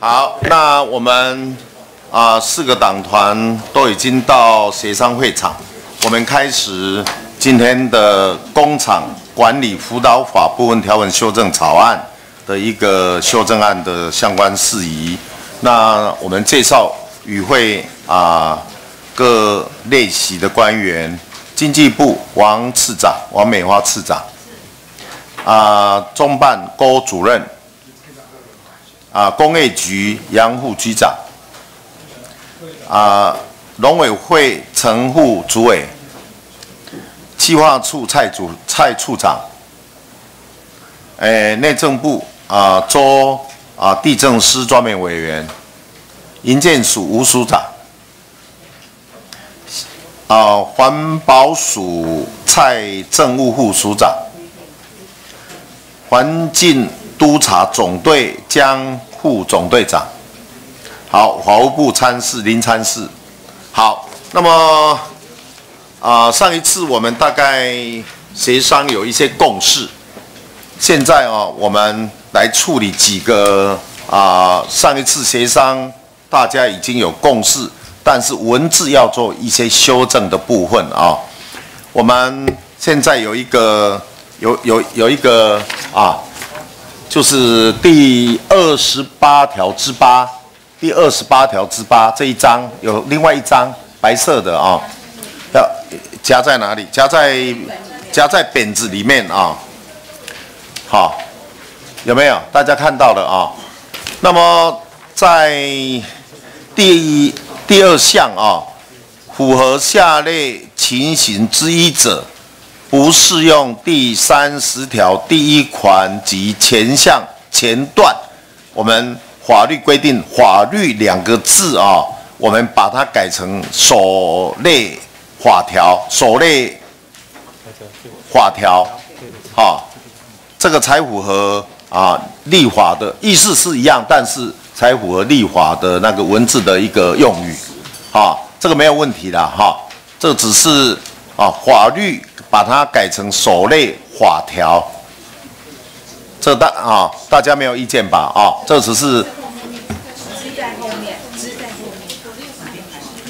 好，那我们啊四个党团都已经到协商会场，我们开始今天的工厂管理辅导法部分条文修正草案的一个修正案的相关事宜。那我们介绍与会啊各列席的官员，经济部王次长王美花次长，啊中办郭主任。啊，工业局杨副局长，啊，农委会陈副主委，计划处蔡主蔡处长，诶，内政部啊周啊地震师专门委员，营建署吴署长，啊，环保署蔡政务副署长，环境。督察总队江副总队长，好，法务部参事林参事，好，那么啊，上一次我们大概协商有一些共识，现在啊，我们来处理几个啊，上一次协商大家已经有共识，但是文字要做一些修正的部分啊，我们现在有一个有有有一个啊。就是第二十八条之八，第二十八条之八这一章有另外一张白色的啊，要夹在哪里？夹在夹在本子里面啊。好，有没有？大家看到了啊？那么在第第二项啊，符合下列情形之一者。不适用第三十条第一款及前项前段，我们法律规定“法律”两个字啊，我们把它改成“所列法条”，所列法条，哈，这个才符合啊立法的意思是一样，但是才符合立法的那个文字的一个用语，哈，这个没有问题的哈，这只是啊法律。把它改成首类法条，这大啊，大家没有意见吧？啊，这只是。在后面，在后面。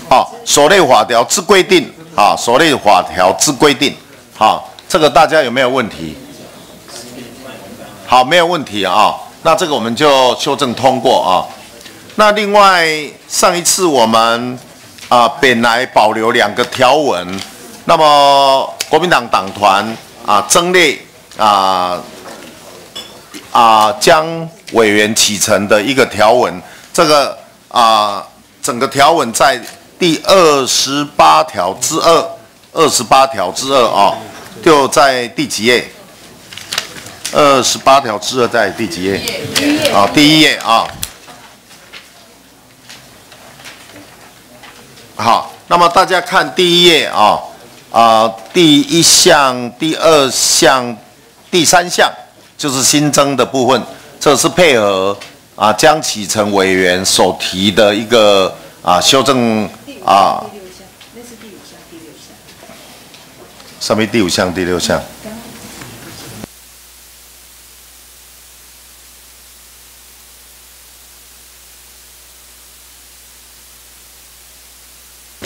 好，所类法条之规定啊，所类法条之规定，好，这个大家有没有问题？好，没有问题啊，那这个我们就修正通过啊。那另外上一次我们啊本来保留两个条文，那么。国民党党团啊，增列啊啊，将委员启程的一个条文，这个啊，整个条文在第二十八条之二，二十八条之二啊，就在第几页？二十八条之二在第几页？啊，第一页啊。好，那么大家看第一页啊。啊，第一项、第二项、第三项就是新增的部分，这是配合啊江启成委员所提的一个啊修正啊。第六项，那是第五项、第六项。什么第五项、第六项？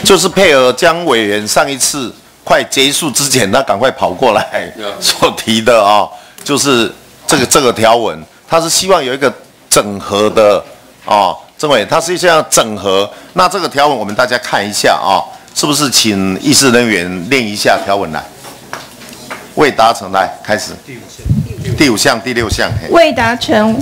就是配合江委员上一次。快结束之前，他赶快跑过来所提的啊，就是这个这个条文，他是希望有一个整合的啊，政委，他是想要整合。那这个条文我们大家看一下啊，是不是请议事人员念一下条文来？未达成来开始。第五项，第五项，第六项。未达成，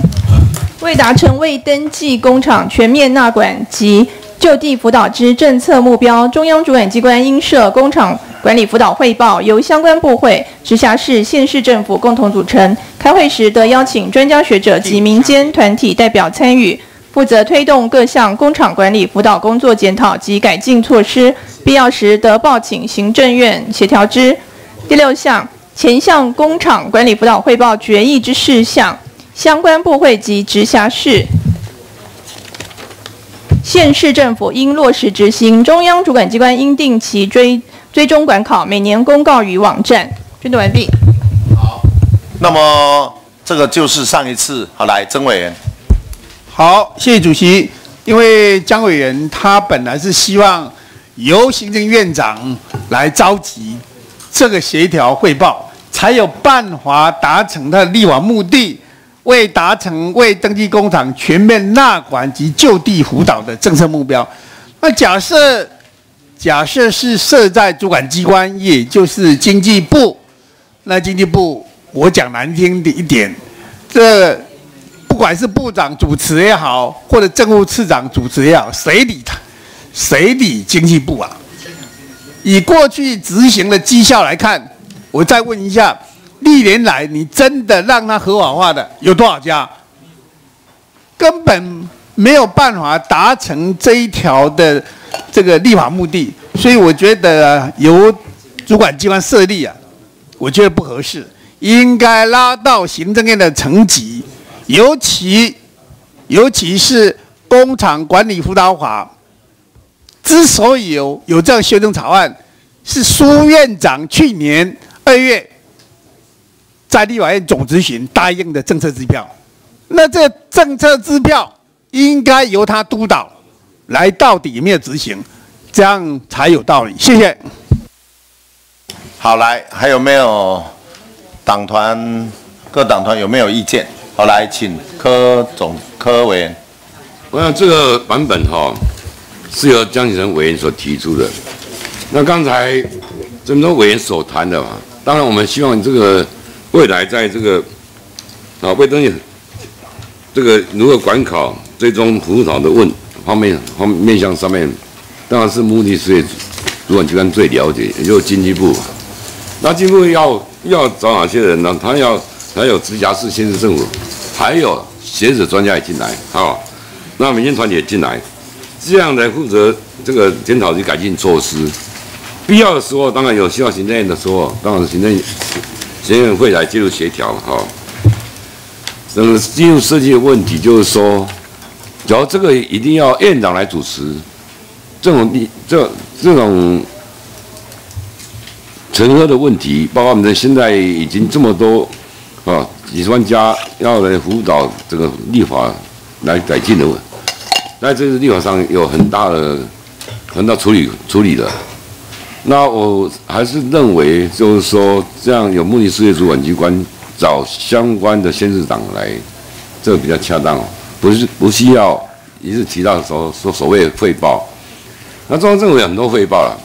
未达成未登记工厂全面纳管及就地辅导之政策目标，中央主管机关应设工厂。管理辅导汇报由相关部会、直辖市、县市政府共同组成。开会时得邀请专家学者及民间团体代表参与，负责推动各项工厂管理辅导工作检讨及改进措施。必要时得报请行政院协调之。第六项，前项工厂管理辅导汇报决议之事项，相关部会及直辖市、县市政府应落实执行，中央主管机关应定期追。追踪管考，每年公告于网站。宣读完毕。好，那么这个就是上一次，好来曾委员。好，谢谢主席。因为江委员他本来是希望由行政院长来召集这个协调汇报，才有办法达成他的立法目的，为达成为登记工厂全面纳管及就地辅导的政策目标。那假设假设是设在主管机关，也就是经济部，那经济部我讲难听的一点，这。不管是部长主持也好，或者政务次长主持也好，谁理他？谁理经济部啊？以过去执行的绩效来看，我再问一下，历年来你真的让他合法化的有多少家？根本没有办法达成这一条的这个立法目的，所以我觉得由主管机关设立啊，我觉得不合适，应该拉到行政院的层级。尤其，尤其是工厂管理辅导法，之所以有有这样修正草案，是苏院长去年二月在立法院总执行答应的政策支票。那这政策支票应该由他督导，来到底有没有执行，这样才有道理。谢谢。好，来，还有没有党团各党团有没有意见？好，来，请柯总柯委员。我想这个版本哈是由江启臣委员所提出的。那刚才这么多委员所谈的嘛，当然我们希望这个未来在这个啊未登记这个如何管考最终辅导的问方面方面向上面，当然是目的是主管机关最了解，也就是经济部。那经济部要要找哪些人呢？他要。还有直辖市、县市政府，还有学者专家也进来，好，那民间团体也进来，这样来负责这个检讨及改进措施。必要的时候，当然有需要行政院的时候，当然行政学院会来介入协调，哈。等进入设计的问题，就是说，假如这个一定要院长来主持，这种地这这种成合的问题，包括我们的现在已经这么多。啊，几十万家要来辅导这个立法来改进的问，那这是立法上有很大的很大处理处理的。那我还是认为，就是说这样有目的事业主管机关找相关的县市长来，这个比较恰当，不是不需要一直提到说说所谓的汇报。那中央政府有很多汇报了，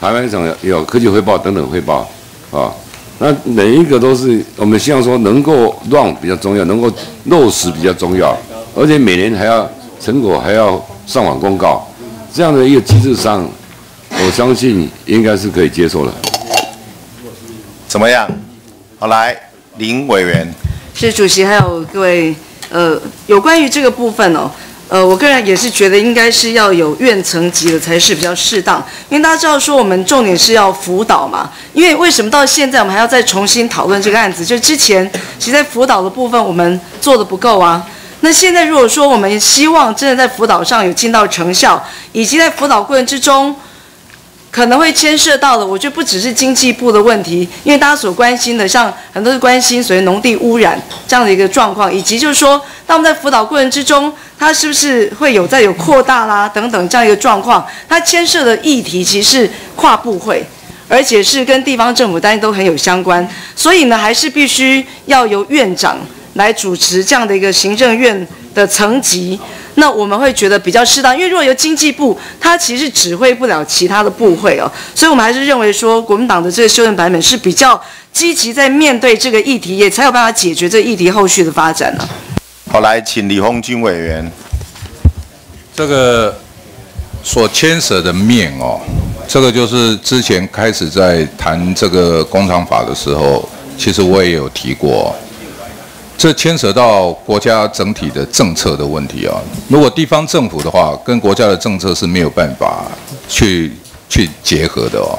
台湾省有科技汇报等等汇报啊。那每一个都是我们希望说能够让比较重要，能够落实比较重要，而且每年还要成果还要上网公告，这样的一个机制上，我相信应该是可以接受的。怎么样？好，来林委员，是主席，还有各位，呃，有关于这个部分哦。呃，我个人也是觉得应该是要有院层级的才是比较适当，因为大家知道说我们重点是要辅导嘛。因为为什么到现在我们还要再重新讨论这个案子？就之前其实在辅导的部分我们做的不够啊。那现在如果说我们希望真的在辅导上有尽到成效，以及在辅导过程之中。可能会牵涉到的，我觉得不只是经济部的问题，因为大家所关心的，像很多是关心所谓农地污染这样的一个状况，以及就是说，当我们在辅导过程之中，它是不是会有在有扩大啦等等这样一个状况，它牵涉的议题其实是跨部会，而且是跟地方政府单位都很有相关，所以呢，还是必须要由院长来主持这样的一个行政院的层级。那我们会觉得比较适当，因为如果由经济部，它其实指挥不了其他的部会哦，所以我们还是认为说，国民党的这个修正版本是比较积极在面对这个议题，也才有办法解决这议题后续的发展呢。好，来请李红军委员。这个所牵涉的面哦，这个就是之前开始在谈这个工厂法的时候，其实我也有提过。这牵扯到国家整体的政策的问题啊！如果地方政府的话，跟国家的政策是没有办法去去结合的哦。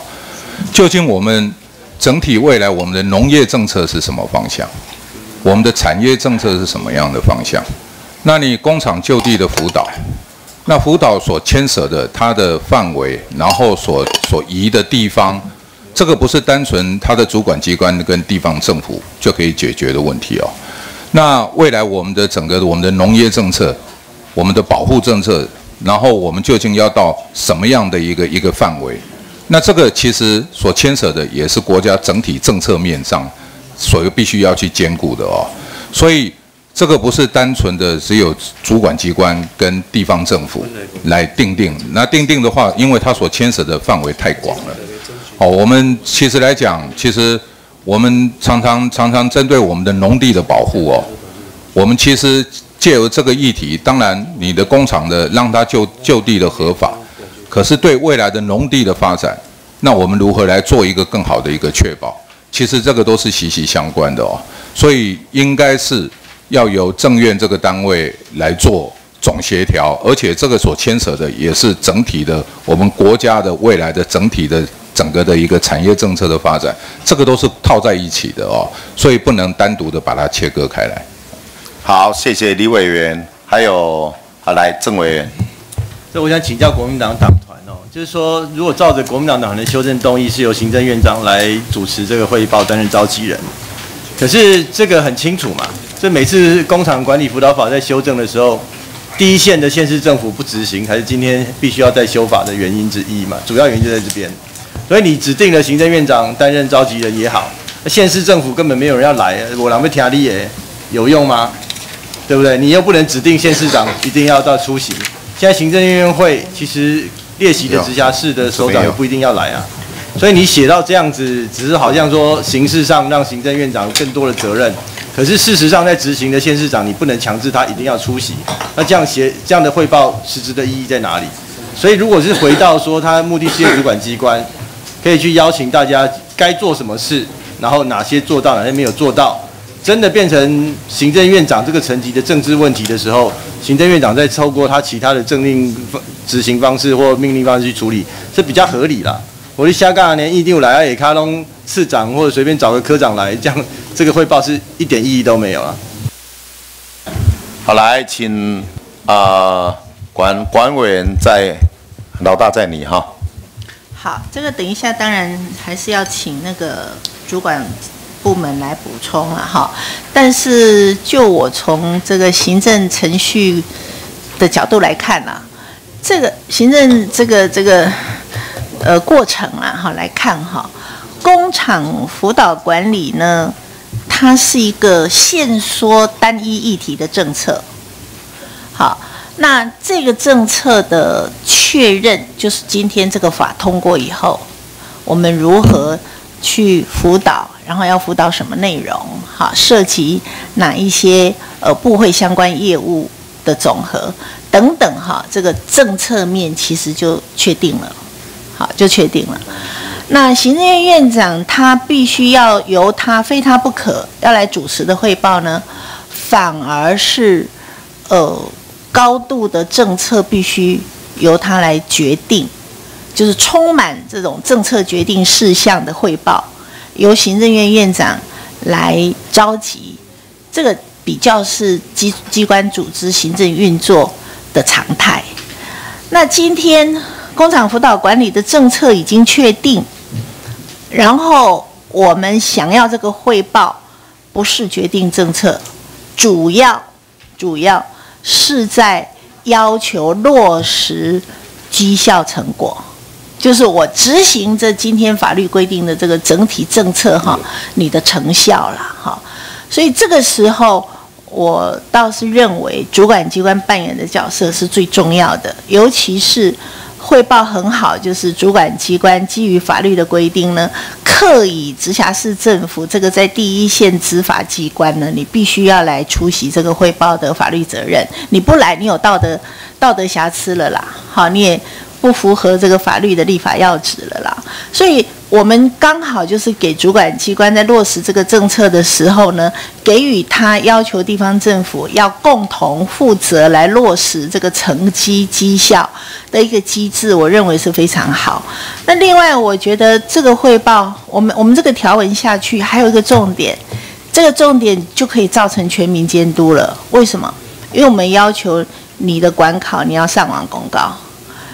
究竟我们整体未来我们的农业政策是什么方向？我们的产业政策是什么样的方向？那你工厂就地的辅导，那辅导所牵涉的它的范围，然后所所移的地方，这个不是单纯它的主管机关跟地方政府就可以解决的问题哦。那未来我们的整个我们的农业政策，我们的保护政策，然后我们究竟要到什么样的一个一个范围？那这个其实所牵扯的也是国家整体政策面上，所必须要去兼顾的哦。所以这个不是单纯的只有主管机关跟地方政府来定定。那定定的话，因为它所牵扯的范围太广了。哦，我们其实来讲，其实我们常常常常针对我们的农地的保护哦，我们其实借由这个议题，当然你的工厂的让它就就地的合法。可是对未来的农地的发展，那我们如何来做一个更好的一个确保？其实这个都是息息相关的哦，所以应该是要由政院这个单位来做总协调，而且这个所牵扯的也是整体的我们国家的未来的整体的整个的一个产业政策的发展，这个都是套在一起的哦，所以不能单独的把它切割开来。好，谢谢李委员，还有好来郑委员。所以我想请教国民党党团哦，就是说，如果照着国民党党团的修正动议，是由行政院长来主持这个会议报，担任召集人。可是这个很清楚嘛，这每次工厂管理辅导法在修正的时候，第一线的县市政府不执行，还是今天必须要再修法的原因之一嘛。主要原因就在这边。所以你指定了行政院长担任召集人也好，那县市政府根本没有人要来，我啷个听你耶？有用吗？对不对？你又不能指定县市长一定要到出席。现在行政院院会其实列席的直辖市的首长也不一定要来啊，所以你写到这样子，只是好像说形式上让行政院长更多的责任，可是事实上在执行的县市长，你不能强制他一定要出席。那这样写这样的汇报实质的意义在哪里？所以如果是回到说他目的事业主管机关，可以去邀请大家该做什么事，然后哪些做到，哪些没有做到。真的变成行政院长这个层级的政治问题的时候，行政院长在透过他其他的政令执行方式或命令方式去处理，是比较合理啦。我的下杠连一定来啊，也卡隆次长或者随便找个科长来，这样这个汇报是一点意义都没有了。好，来，请啊管管委员在老大在你哈。好，这个等一下当然还是要请那个主管。部门来补充了哈，但是就我从这个行政程序的角度来看呢，这个行政这个这个呃过程啊哈来看哈，工厂辅导管理呢，它是一个限缩单一议题的政策。好，那这个政策的确认，就是今天这个法通过以后，我们如何去辅导？然后要辅导什么内容？好，涉及哪一些呃部会相关业务的总和等等哈，这个政策面其实就确定了，好就确定了。那行政院院长他必须要由他非他不可要来主持的汇报呢，反而是呃高度的政策必须由他来决定，就是充满这种政策决定事项的汇报。由行政院院长来召集，这个比较是机机关组织行政运作的常态。那今天工厂辅导管理的政策已经确定，然后我们想要这个汇报，不是决定政策，主要主要是在要求落实绩效成果。就是我执行这今天法律规定的这个整体政策哈，你的成效了哈，所以这个时候我倒是认为主管机关扮演的角色是最重要的，尤其是汇报很好，就是主管机关基于法律的规定呢，刻以直辖市政府这个在第一线执法机关呢，你必须要来出席这个汇报的法律责任，你不来，你有道德道德瑕疵了啦，好，你也。不符合这个法律的立法要旨了啦，所以我们刚好就是给主管机关在落实这个政策的时候呢，给予他要求地方政府要共同负责来落实这个成绩绩效的一个机制，我认为是非常好。那另外，我觉得这个汇报，我们我们这个条文下去还有一个重点，这个重点就可以造成全民监督了。为什么？因为我们要求你的管考你要上网公告。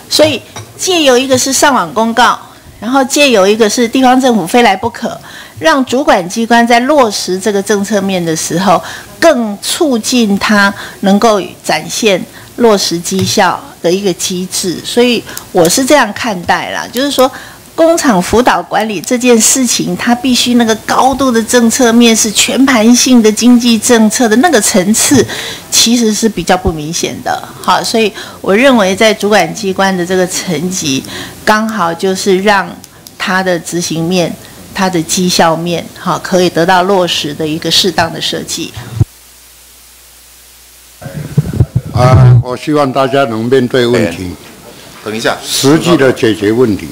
所以借由一个是上网公告，然后借由一个是地方政府非来不可，让主管机关在落实这个政策面的时候，更促进它能够展现落实绩效的一个机制。所以我是这样看待啦，就是说。工厂辅导管理这件事情，它必须那个高度的政策面是全盘性的经济政策的那个层次，其实是比较不明显的。好，所以我认为在主管机关的这个层级，刚好就是让它的执行面、它的绩效面，好，可以得到落实的一个适当的设计。啊，我希望大家能面对问题，等一下，实际的解决问题。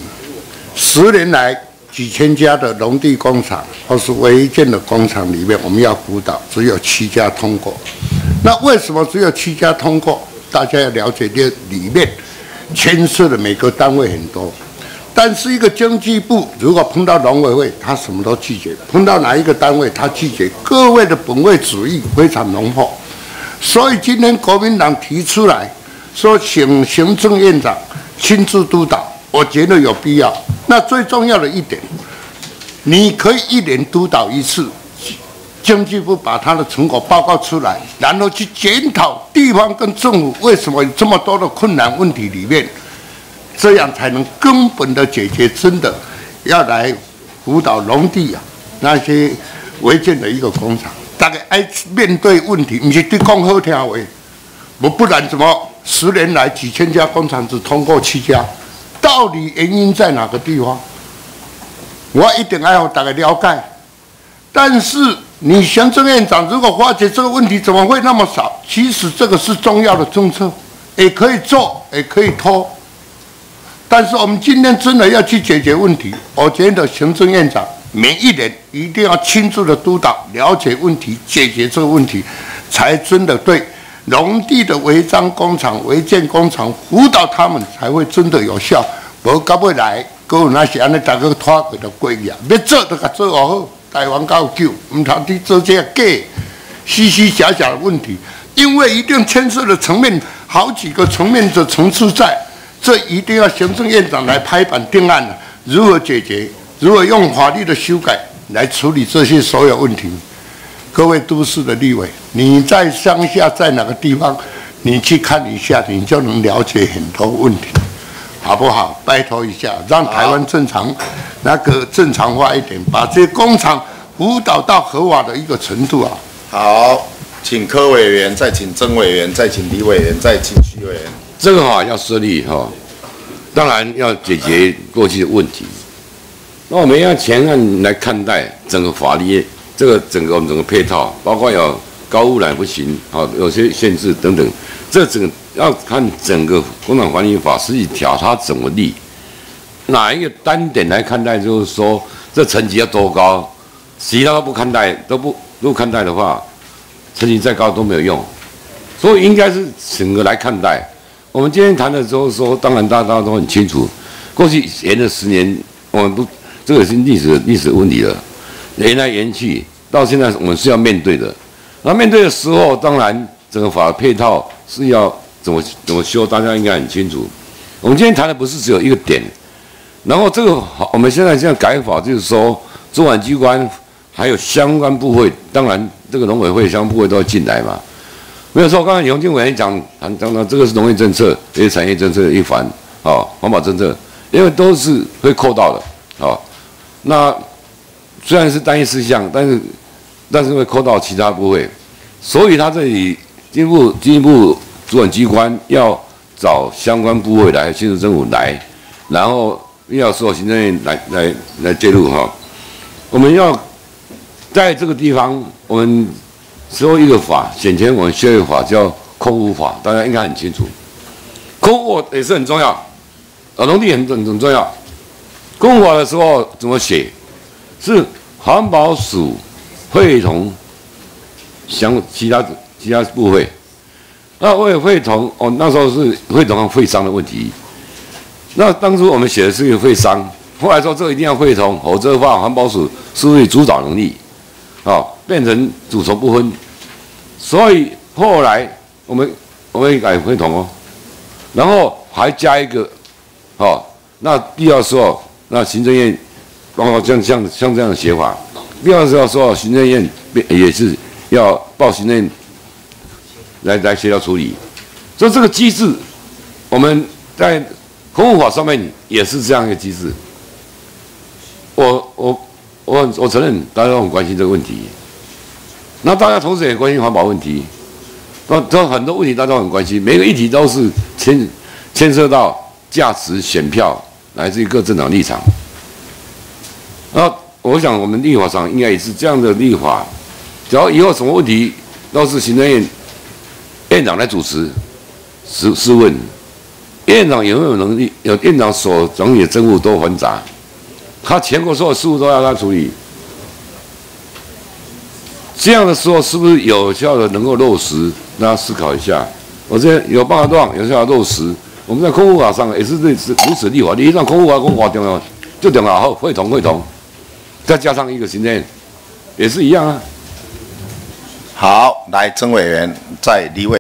十年来，几千家的农地工厂或是违建的工厂里面，我们要辅导，只有七家通过。那为什么只有七家通过？大家要了解这里面牵涉的每个单位很多。但是一个经济部如果碰到农委会，他什么都拒绝；碰到哪一个单位，他拒绝。各位的本位主义非常浓厚，所以今天国民党提出来说，请行政院长亲自督导，我觉得有必要。那最重要的一点，你可以一年督导一次，经济部把他的成果报告出来，然后去检讨地方跟政府为什么有这么多的困难问题里面，这样才能根本的解决。真的要来辅导农地啊，那些违建的一个工厂，大概爱面对问题，你是对讲好听话，不不然怎么十年来几千家工厂只通过七家？到底原因在哪个地方？我一定要大家了解。但是你行政院长如果发觉这个问题怎么会那么少？其实这个是重要的政策，也可以做，也可以拖。但是我们今天真的要去解决问题，我觉得行政院长每一年一定要亲自的督导，了解问题，解决这个问题，才真的对。农地的违章工厂、违建工厂辅导他们才会真的有效。无到尾来，各有那些安尼，大家拖过就过去啊！要做就甲做好，台湾够久，唔通去做这假虚虚假假的问题。因为一定牵涉的层面好几个层面的层次在，这一定要行政院长来拍板定案了。如何解决？如何用法律的修改来处理这些所有问题？各位都市的立委，你在乡下在哪个地方，你去看一下，你就能了解很多问题，好不好？拜托一下，让台湾正常，那个正常化一点，把这些工厂辅导到合法的一个程度啊。好，请柯委员，再请曾委员，再请李委员，再请徐委员。这个哈要设立哈，当然要解决过去的问题。那我们要全案来看待整个法律。这个整个我们整个配套，包括有高污染不行，好有些限制等等，这整个要看整个工厂管理法实际调它怎么立，哪一个单点来看待，就是说这层级要多高，其他都不看待，都不不看待的话，层级再高都没有用，所以应该是整个来看待。我们今天谈的时候说，当然大家都很清楚，过去延了十年，我们不这个是历史历史问题了。延来延去，到现在我们是要面对的。那面对的时候，当然整个法配套是要怎么怎么修，大家应该很清楚。我们今天谈的不是只有一个点，然后这个我们现在这样改法，就是说主管机关还有相关部会，当然这个农委会相关部会都要进来嘛。没有错，刚才永金委员讲谈讲到这个是农业政策，也是产业政策一环，啊，环保政策，因为都是会扣到的，啊，那。虽然是单一事项，但是但是会扣到其他部位，所以他这里进一步进一步主管机关要找相关部位来，新竹政府来，然后要说行政院来来来介入哈。我们要在这个地方，我们说一个法，选前我们修一个法叫空屋法，大家应该很清楚。空屋也是很重要，呃，农地很很很重要。空屋法的时候怎么写？是。环保署会同相其他其他部会，那会会同哦，那时候是会同会商的问题。那当初我们写的是一个会商，后来说这一定要会同，否则的话环保署是会主导能力，哦，变成主从不分。所以后来我们我们改会同哦，然后还加一个哦，那必要时候那行政院。包括像像像这样的写法，必要的时候说行政院也是要报行政来来协调处理。所以这个机制，我们在公务法上面也是这样一个机制。我我我我承认大家都很关心这个问题，那大家同时也关心环保问题，那这很多问题大家都很关心，每个议题都是牵牵涉到价值选票，来自于各政党立场。那我想我们立法上应该也是这样的立法，只要以后什么问题都是行政院院长来主持。试试问，院长有没有能力？有院长所整理的政务多繁杂，他全国所有事务都要他处理。这样的时候，是不是有效的能够落实？大家思考一下。我这有办法做有效的落实。我们在公务法上也是类似如此立法。你让公务法公法重要，就重要后会同会同，再加上一个行政，也是一样啊。好，来曾委员在离位。